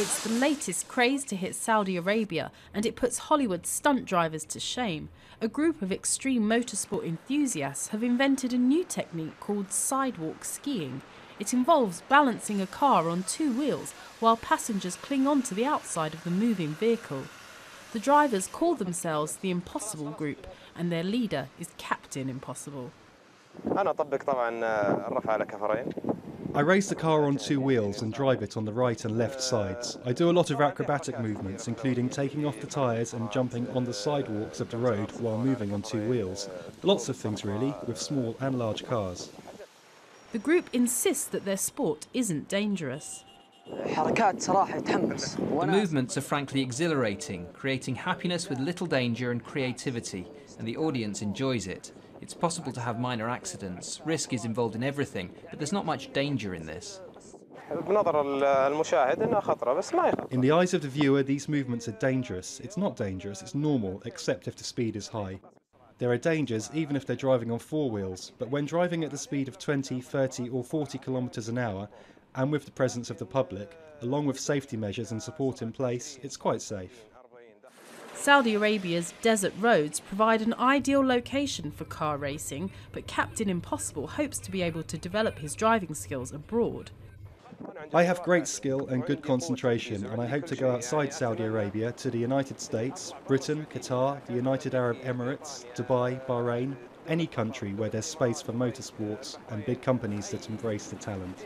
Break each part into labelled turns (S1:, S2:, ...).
S1: It's the latest craze to hit Saudi Arabia, and it puts Hollywood stunt drivers to shame. A group of extreme motorsport enthusiasts have invented a new technique called sidewalk skiing. It involves balancing a car on two wheels while passengers cling onto the outside of the moving vehicle. The drivers call themselves the Impossible Group, and their leader is Captain Impossible.
S2: انا اطبق طبعا آه، الرفع على كفرين
S3: I raise the car on two wheels and drive it on the right and left sides. I do a lot of acrobatic movements, including taking off the tyres and jumping on the sidewalks of the road while moving on two wheels. Lots of things, really, with small and large cars.
S1: The group insists that their sport isn't dangerous.
S4: The movements are frankly exhilarating, creating happiness with little danger and creativity, and the audience enjoys it. It's possible to have minor accidents. Risk is involved in everything, but there's not much danger in this.
S3: In the eyes of the viewer, these movements are dangerous. It's not dangerous, it's normal, except if the speed is high. There are dangers even if they're driving on four wheels, but when driving at the speed of 20, 30 or 40 kilometres an hour, and with the presence of the public, along with safety measures and support in place, it's quite safe.
S1: Saudi Arabia's desert roads provide an ideal location for car racing, but Captain Impossible hopes to be able to develop his driving skills abroad.
S3: I have great skill and good concentration, and I hope to go outside Saudi Arabia to the United States, Britain, Qatar, the United Arab Emirates, Dubai, Bahrain, any country where there's space for motorsports and big companies that embrace the talent.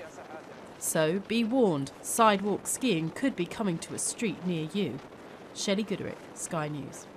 S1: So be warned, sidewalk skiing could be coming to a street near you. Shelley Gooderick, Sky News.